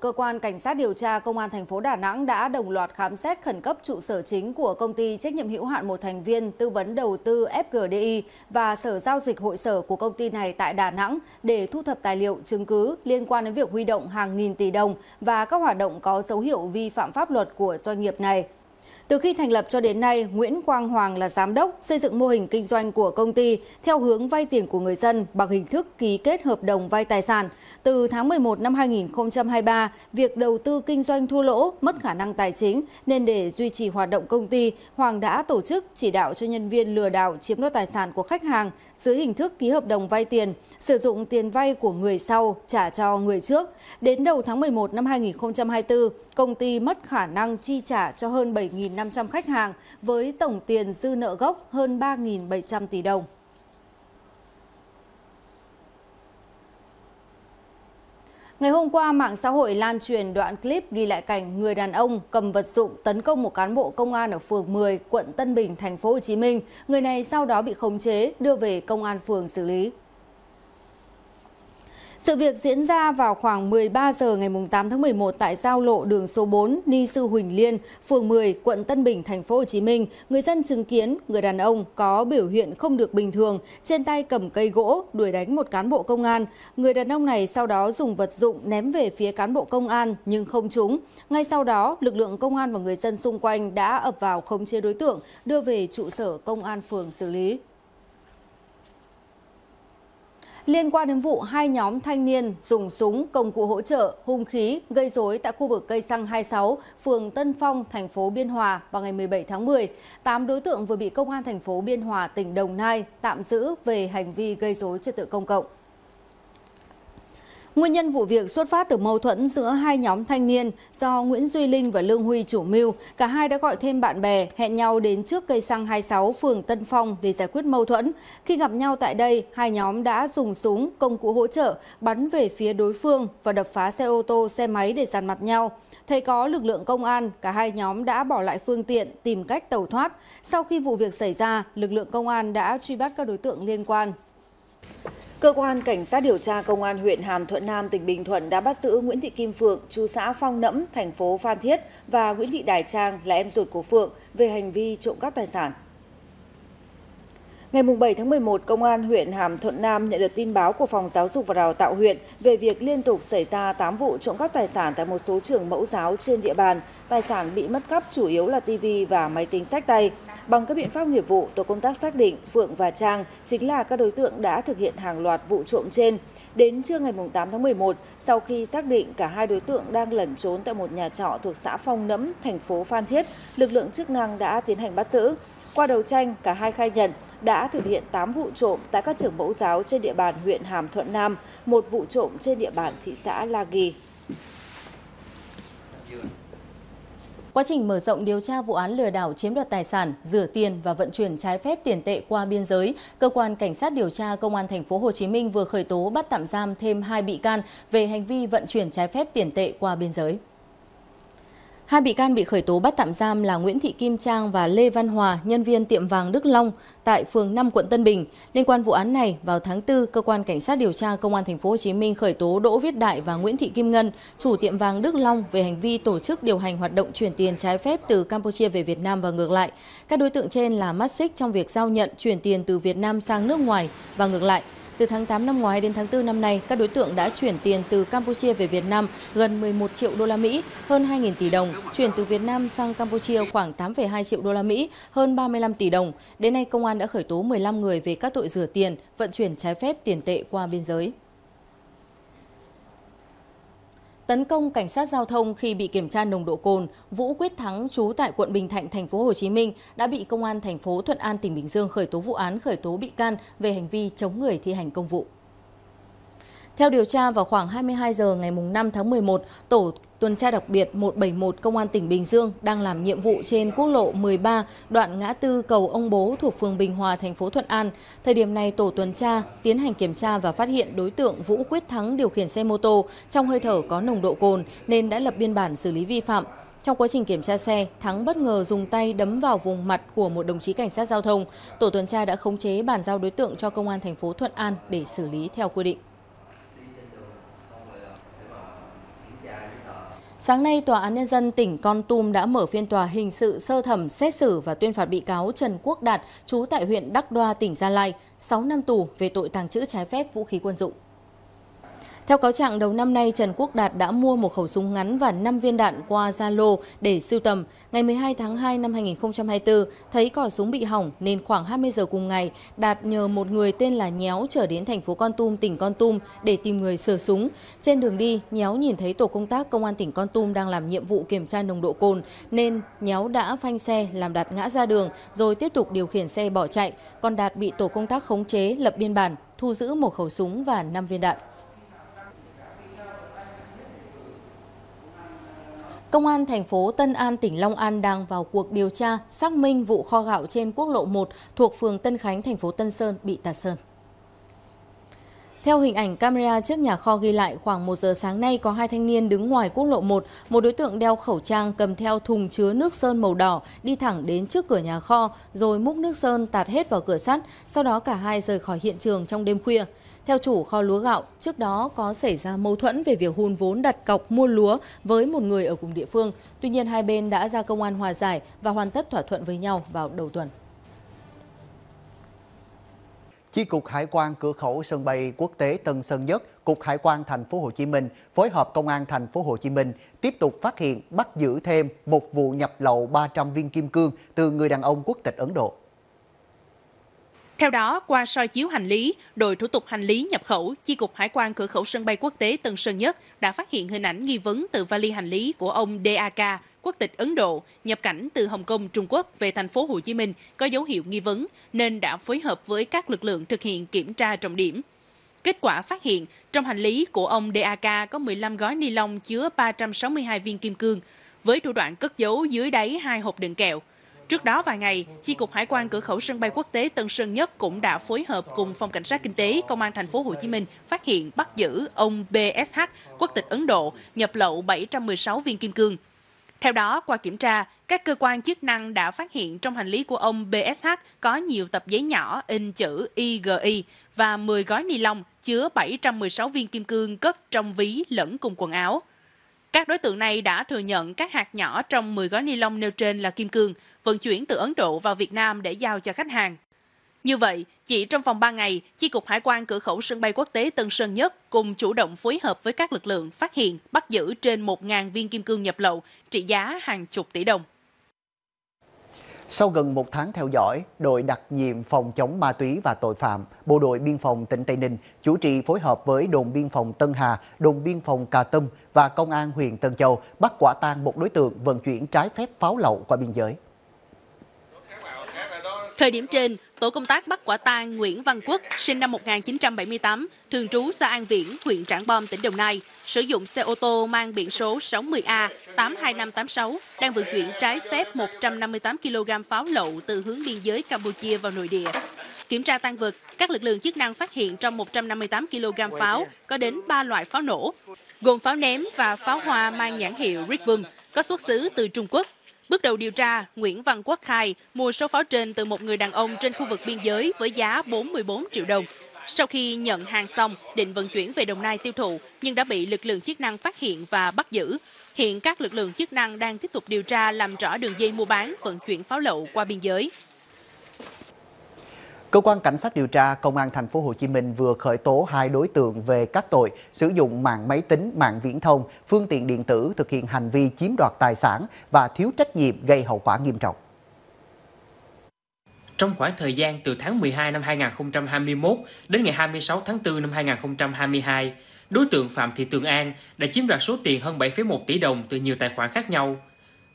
cơ quan cảnh sát điều tra công an thành phố Đà Nẵng đã đồng loạt khám xét khẩn cấp trụ sở chính của công ty trách nhiệm hữu hạn một thành viên tư vấn đầu tư FGDI và sở giao dịch hội sở của công ty này tại Đà Nẵng để thu thập tài liệu, chứng cứ liên quan đến việc huy động hàng nghìn tỷ đồng và các hoạt động có dấu hiệu vi phạm pháp luật của doanh nghiệp này. Từ khi thành lập cho đến nay, Nguyễn Quang Hoàng là giám đốc xây dựng mô hình kinh doanh của công ty theo hướng vay tiền của người dân bằng hình thức ký kết hợp đồng vay tài sản. Từ tháng 11 năm 2023, việc đầu tư kinh doanh thua lỗ, mất khả năng tài chính nên để duy trì hoạt động công ty, Hoàng đã tổ chức chỉ đạo cho nhân viên lừa đảo chiếm đoạt tài sản của khách hàng dưới hình thức ký hợp đồng vay tiền, sử dụng tiền vay của người sau trả cho người trước. Đến đầu tháng 11 năm 2024, công ty mất khả năng chi trả cho hơn 7 7.500 khách hàng với tổng tiền dư nợ gốc hơn 3.700 tỷ đồng. Ngày hôm qua, mạng xã hội lan truyền đoạn clip ghi lại cảnh người đàn ông cầm vật dụng tấn công một cán bộ công an ở phường 10, quận Tân Bình, thành phố Hồ Chí Minh. Người này sau đó bị khống chế, đưa về công an phường xử lý. Sự việc diễn ra vào khoảng 13 giờ ngày 8 tháng 11 tại giao lộ đường số 4 Ni Sư Huỳnh Liên, phường 10, quận Tân Bình, thành phố Hồ Chí Minh. Người dân chứng kiến người đàn ông có biểu hiện không được bình thường, trên tay cầm cây gỗ đuổi đánh một cán bộ công an. Người đàn ông này sau đó dùng vật dụng ném về phía cán bộ công an nhưng không trúng. Ngay sau đó, lực lượng công an và người dân xung quanh đã ập vào khống chế đối tượng, đưa về trụ sở công an phường xử lý liên quan đến vụ hai nhóm thanh niên dùng súng, công cụ hỗ trợ, hung khí gây dối tại khu vực cây xăng 26, phường Tân Phong, thành phố Biên Hòa vào ngày 17 tháng 10. 8 đối tượng vừa bị công an thành phố Biên Hòa, tỉnh Đồng Nai tạm giữ về hành vi gây dối trật tự công cộng. Nguyên nhân vụ việc xuất phát từ mâu thuẫn giữa hai nhóm thanh niên do Nguyễn Duy Linh và Lương Huy chủ mưu. Cả hai đã gọi thêm bạn bè hẹn nhau đến trước cây xăng 26 phường Tân Phong để giải quyết mâu thuẫn. Khi gặp nhau tại đây, hai nhóm đã dùng súng, công cụ hỗ trợ bắn về phía đối phương và đập phá xe ô tô, xe máy để dàn mặt nhau. Thấy có lực lượng công an, cả hai nhóm đã bỏ lại phương tiện tìm cách tẩu thoát. Sau khi vụ việc xảy ra, lực lượng công an đã truy bắt các đối tượng liên quan. Cơ quan Cảnh sát điều tra Công an huyện Hàm Thuận Nam, tỉnh Bình Thuận đã bắt giữ Nguyễn Thị Kim Phượng, chú xã Phong Nẫm, thành phố Phan Thiết và Nguyễn Thị Đài Trang là em ruột của Phượng về hành vi trộm cắp tài sản. Ngày 7 tháng 11, Công an huyện Hàm Thuận Nam nhận được tin báo của Phòng Giáo dục và Đào tạo huyện về việc liên tục xảy ra 8 vụ trộm cắp tài sản tại một số trường mẫu giáo trên địa bàn. Tài sản bị mất cắp chủ yếu là TV và máy tính sách tay. Bằng các biện pháp nghiệp vụ, tổ công tác xác định Phượng và Trang chính là các đối tượng đã thực hiện hàng loạt vụ trộm trên. Đến trưa ngày 8 tháng 11, sau khi xác định cả hai đối tượng đang lẩn trốn tại một nhà trọ thuộc xã Phong Nẫm, thành phố Phan Thiết, lực lượng chức năng đã tiến hành bắt giữ. Qua đầu tranh, cả hai khai nhận đã thực hiện 8 vụ trộm tại các trường mẫu giáo trên địa bàn huyện Hàm Thuận Nam, một vụ trộm trên địa bàn thị xã La Ghi. Quá trình mở rộng điều tra vụ án lừa đảo chiếm đoạt tài sản, rửa tiền và vận chuyển trái phép tiền tệ qua biên giới, cơ quan cảnh sát điều tra công an thành phố Hồ Chí Minh vừa khởi tố bắt tạm giam thêm hai bị can về hành vi vận chuyển trái phép tiền tệ qua biên giới. Hai bị can bị khởi tố bắt tạm giam là Nguyễn Thị Kim Trang và Lê Văn Hòa, nhân viên tiệm vàng Đức Long tại phường 5 quận Tân Bình. Liên quan vụ án này, vào tháng 4, cơ quan cảnh sát điều tra công an thành phố Hồ Chí Minh khởi tố Đỗ Viết Đại và Nguyễn Thị Kim Ngân, chủ tiệm vàng Đức Long về hành vi tổ chức điều hành hoạt động chuyển tiền trái phép từ Campuchia về Việt Nam và ngược lại. Các đối tượng trên là mắt xích trong việc giao nhận chuyển tiền từ Việt Nam sang nước ngoài và ngược lại. Từ tháng 8 năm ngoái đến tháng 4 năm nay, các đối tượng đã chuyển tiền từ Campuchia về Việt Nam gần 11 triệu đô la Mỹ, hơn 2.000 tỷ đồng, chuyển từ Việt Nam sang Campuchia khoảng 8,2 triệu đô la Mỹ, hơn 35 tỷ đồng. Đến nay, công an đã khởi tố 15 người về các tội rửa tiền, vận chuyển trái phép tiền tệ qua biên giới. Tấn công cảnh sát giao thông khi bị kiểm tra nồng độ cồn, Vũ Quyết Thắng trú tại quận Bình Thạnh, thành phố Hồ Chí Minh đã bị công an thành phố Thuận An tỉnh Bình Dương khởi tố vụ án khởi tố bị can về hành vi chống người thi hành công vụ. Theo điều tra, vào khoảng 22 giờ ngày 5 tháng 11, Tổ tuần tra đặc biệt 171 Công an tỉnh Bình Dương đang làm nhiệm vụ trên quốc lộ 13 đoạn ngã tư cầu ông bố thuộc phường Bình Hòa, thành phố Thuận An. Thời điểm này, tổ tuần tra tiến hành kiểm tra và phát hiện đối tượng Vũ Quyết Thắng điều khiển xe mô tô trong hơi thở có nồng độ cồn nên đã lập biên bản xử lý vi phạm. Trong quá trình kiểm tra xe, Thắng bất ngờ dùng tay đấm vào vùng mặt của một đồng chí cảnh sát giao thông. Tổ tuần tra đã khống chế bàn giao đối tượng cho công an thành phố Thuận An để xử lý theo quy định. Sáng nay, Tòa án Nhân dân tỉnh Con Tum đã mở phiên tòa hình sự sơ thẩm xét xử và tuyên phạt bị cáo Trần Quốc Đạt, trú tại huyện Đắc Đoa, tỉnh Gia Lai, 6 năm tù về tội tàng trữ trái phép vũ khí quân dụng. Theo cáo trạng, đầu năm nay Trần Quốc Đạt đã mua một khẩu súng ngắn và 5 viên đạn qua Zalo để sưu tầm. Ngày 12 tháng 2 năm 2024, thấy cò súng bị hỏng nên khoảng 20 giờ cùng ngày, Đạt nhờ một người tên là Nhéo trở đến thành phố Con Tum, tỉnh Con Tum để tìm người sửa súng. Trên đường đi, Nhéo nhìn thấy tổ công tác công an tỉnh Con Tum đang làm nhiệm vụ kiểm tra nồng độ cồn nên Nhéo đã phanh xe làm Đạt ngã ra đường rồi tiếp tục điều khiển xe bỏ chạy. Còn Đạt bị tổ công tác khống chế, lập biên bản, thu giữ một khẩu súng và 5 viên đạn. Công an thành phố Tân An, tỉnh Long An đang vào cuộc điều tra, xác minh vụ kho gạo trên quốc lộ 1 thuộc phường Tân Khánh, thành phố Tân Sơn bị tạt sơn. Theo hình ảnh camera trước nhà kho ghi lại, khoảng 1 giờ sáng nay có hai thanh niên đứng ngoài quốc lộ 1, một đối tượng đeo khẩu trang cầm theo thùng chứa nước sơn màu đỏ đi thẳng đến trước cửa nhà kho rồi múc nước sơn tạt hết vào cửa sắt, sau đó cả hai rời khỏi hiện trường trong đêm khuya. Theo chủ kho lúa gạo, trước đó có xảy ra mâu thuẫn về việc hùn vốn đặt cọc mua lúa với một người ở cùng địa phương. Tuy nhiên hai bên đã ra công an hòa giải và hoàn tất thỏa thuận với nhau vào đầu tuần. Chi cục Hải quan cửa khẩu sân bay quốc tế Tân Sơn Nhất, Cục Hải quan thành phố Hồ Chí Minh phối hợp Công an thành phố Hồ Chí Minh tiếp tục phát hiện bắt giữ thêm một vụ nhập lậu 300 viên kim cương từ người đàn ông quốc tịch Ấn Độ. Theo đó, qua soi chiếu hành lý, đội thủ tục hành lý nhập khẩu, Chi cục Hải quan cửa khẩu sân bay quốc tế Tân Sơn Nhất đã phát hiện hình ảnh nghi vấn từ vali hành lý của ông DAK, quốc tịch Ấn Độ, nhập cảnh từ Hồng Kông, Trung Quốc về thành phố Hồ Chí Minh có dấu hiệu nghi vấn nên đã phối hợp với các lực lượng thực hiện kiểm tra trọng điểm. Kết quả phát hiện, trong hành lý của ông DAK có 15 gói ni lông chứa 362 viên kim cương, với thủ đoạn cất giấu dưới đáy hai hộp đựng kẹo. Trước đó vài ngày, Chi cục Hải quan cửa khẩu sân bay quốc tế Tân Sơn Nhất cũng đã phối hợp cùng Phòng Cảnh sát Kinh tế Công an thành phố Hồ Chí Minh phát hiện bắt giữ ông BSH, quốc tịch Ấn Độ, nhập lậu 716 viên kim cương. Theo đó, qua kiểm tra, các cơ quan chức năng đã phát hiện trong hành lý của ông BSH có nhiều tập giấy nhỏ in chữ IGI và 10 gói ni lông chứa 716 viên kim cương cất trong ví lẫn cùng quần áo. Các đối tượng này đã thừa nhận các hạt nhỏ trong 10 gói ni lông nêu trên là kim cương, vận chuyển từ Ấn Độ vào Việt Nam để giao cho khách hàng. Như vậy, chỉ trong vòng 3 ngày, Chi cục Hải quan cửa khẩu sân bay quốc tế Tân Sơn Nhất cùng chủ động phối hợp với các lực lượng phát hiện, bắt giữ trên 1.000 viên kim cương nhập lậu trị giá hàng chục tỷ đồng. Sau gần một tháng theo dõi, đội đặc nhiệm phòng chống ma túy và tội phạm, Bộ đội Biên phòng tỉnh Tây Ninh chủ trì phối hợp với đồn biên phòng Tân Hà, đồn biên phòng Cà Tâm và công an huyện Tân Châu bắt quả tang một đối tượng vận chuyển trái phép pháo lậu qua biên giới. Thời điểm trên, tổ công tác bắt quả tang Nguyễn Văn Quốc, sinh năm 1978, thường trú xã An Viễn, huyện Trảng Bom, tỉnh Đồng Nai, sử dụng xe ô tô mang biển số 60A 82586 đang vận chuyển trái phép 158 kg pháo lậu từ hướng biên giới Campuchia vào nội địa. Kiểm tra tăng vật, các lực lượng chức năng phát hiện trong 158 kg pháo có đến 3 loại pháo nổ, gồm pháo ném và pháo hoa mang nhãn hiệu Rickbum, có xuất xứ từ Trung Quốc. Bước đầu điều tra, Nguyễn Văn Quốc khai mua số pháo trên từ một người đàn ông trên khu vực biên giới với giá 44 triệu đồng. Sau khi nhận hàng xong, định vận chuyển về Đồng Nai tiêu thụ, nhưng đã bị lực lượng chức năng phát hiện và bắt giữ. Hiện các lực lượng chức năng đang tiếp tục điều tra làm rõ đường dây mua bán, vận chuyển pháo lậu qua biên giới. Cơ quan cảnh sát điều tra Công an thành phố Hồ Chí Minh vừa khởi tố hai đối tượng về các tội sử dụng mạng máy tính, mạng viễn thông, phương tiện điện tử thực hiện hành vi chiếm đoạt tài sản và thiếu trách nhiệm gây hậu quả nghiêm trọng. Trong khoảng thời gian từ tháng 12 năm 2021 đến ngày 26 tháng 4 năm 2022, đối tượng Phạm Thị Tường An đã chiếm đoạt số tiền hơn 7,1 tỷ đồng từ nhiều tài khoản khác nhau.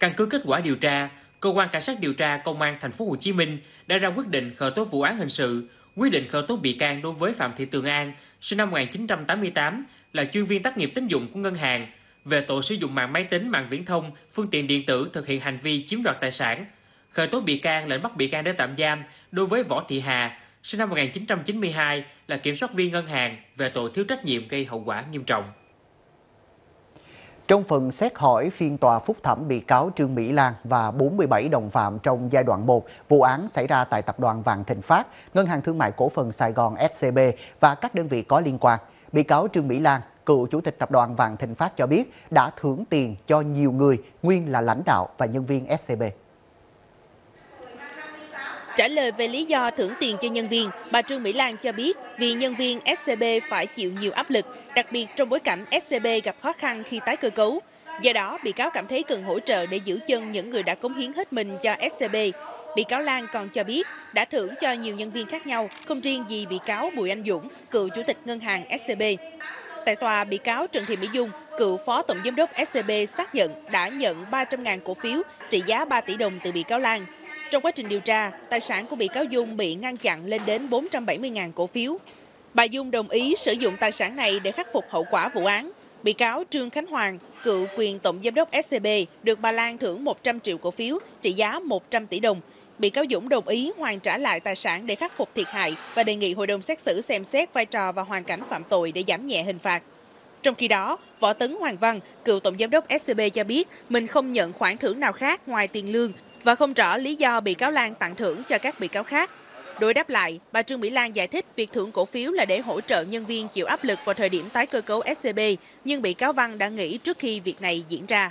Căn cứ kết quả điều tra, cơ quan cảnh sát điều tra công an thành phố Hồ Chí Minh đã ra quyết định khởi tố vụ án hình sự, quyết định khởi tố bị can đối với Phạm Thị Tường An, sinh năm 1988, là chuyên viên tác nghiệp tín dụng của ngân hàng, về tội sử dụng mạng máy tính, mạng viễn thông, phương tiện điện tử thực hiện hành vi chiếm đoạt tài sản. Khởi tố bị can, lệnh bắt bị can để tạm giam đối với Võ Thị Hà, sinh năm 1992, là kiểm soát viên ngân hàng về tội thiếu trách nhiệm gây hậu quả nghiêm trọng. Trong phần xét hỏi phiên tòa phúc thẩm bị cáo Trương Mỹ Lan và 47 đồng phạm trong giai đoạn 1 vụ án xảy ra tại tập đoàn Vạn Thịnh Phát, Ngân hàng Thương mại Cổ phần Sài Gòn SCB và các đơn vị có liên quan, bị cáo Trương Mỹ Lan cựu chủ tịch tập đoàn Vạn Thịnh Phát cho biết đã thưởng tiền cho nhiều người nguyên là lãnh đạo và nhân viên SCB. Trả lời về lý do thưởng tiền cho nhân viên, bà Trương Mỹ Lan cho biết vì nhân viên SCB phải chịu nhiều áp lực, đặc biệt trong bối cảnh SCB gặp khó khăn khi tái cơ cấu. Do đó, bị cáo cảm thấy cần hỗ trợ để giữ chân những người đã cống hiến hết mình cho SCB. Bị cáo Lan còn cho biết đã thưởng cho nhiều nhân viên khác nhau, không riêng gì bị cáo Bùi Anh Dũng, cựu chủ tịch ngân hàng SCB. Tại tòa, bị cáo Trần Thị Mỹ Dung, cựu phó tổng giám đốc SCB xác nhận đã nhận 300.000 cổ phiếu trị giá 3 tỷ đồng từ bị cáo Lan. Trong quá trình điều tra, tài sản của bị cáo Dung bị ngăn chặn lên đến 470.000 cổ phiếu. Bà Dung đồng ý sử dụng tài sản này để khắc phục hậu quả vụ án. Bị cáo Trương Khánh Hoàng, cựu quyền tổng giám đốc SCB, được bà Lan thưởng 100 triệu cổ phiếu trị giá 100 tỷ đồng. Bị cáo Dũng đồng ý hoàn trả lại tài sản để khắc phục thiệt hại và đề nghị hội đồng xét xử xem xét vai trò và hoàn cảnh phạm tội để giảm nhẹ hình phạt. Trong khi đó, Võ Tấn Hoàng Văn, cựu tổng giám đốc SCB cho biết mình không nhận khoản thưởng nào khác ngoài tiền lương và không rõ lý do bị cáo Lan tặng thưởng cho các bị cáo khác. Đối đáp lại, bà Trương Mỹ Lan giải thích việc thưởng cổ phiếu là để hỗ trợ nhân viên chịu áp lực vào thời điểm tái cơ cấu SCB, nhưng bị cáo Văn đã nghỉ trước khi việc này diễn ra.